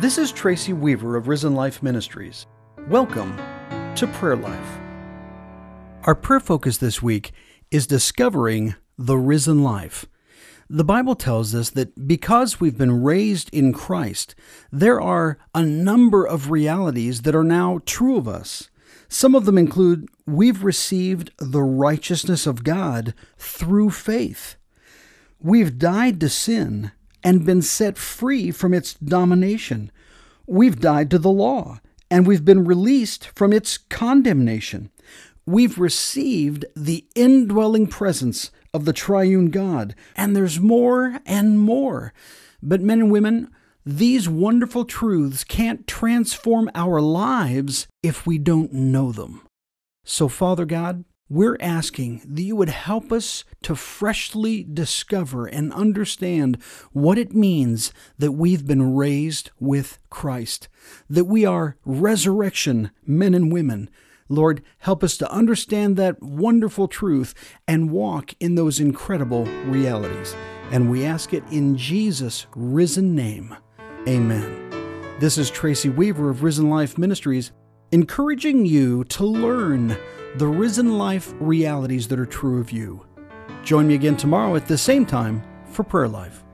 This is Tracy Weaver of Risen Life Ministries. Welcome to Prayer Life. Our prayer focus this week is discovering the risen life. The Bible tells us that because we've been raised in Christ, there are a number of realities that are now true of us. Some of them include we've received the righteousness of God through faith. We've died to sin and been set free from its domination. We've died to the law and we've been released from its condemnation. We've received the indwelling presence of the triune God, and there's more and more. But, men and women, these wonderful truths can't transform our lives if we don't know them. So, Father God, we're asking that you would help us to freshly discover and understand what it means that we've been raised with Christ, that we are resurrection men and women. Lord, help us to understand that wonderful truth and walk in those incredible realities. And we ask it in Jesus' risen name. Amen. This is Tracy Weaver of Risen Life Ministries, encouraging you to learn the risen life realities that are true of you. Join me again tomorrow at the same time for Prayer Life.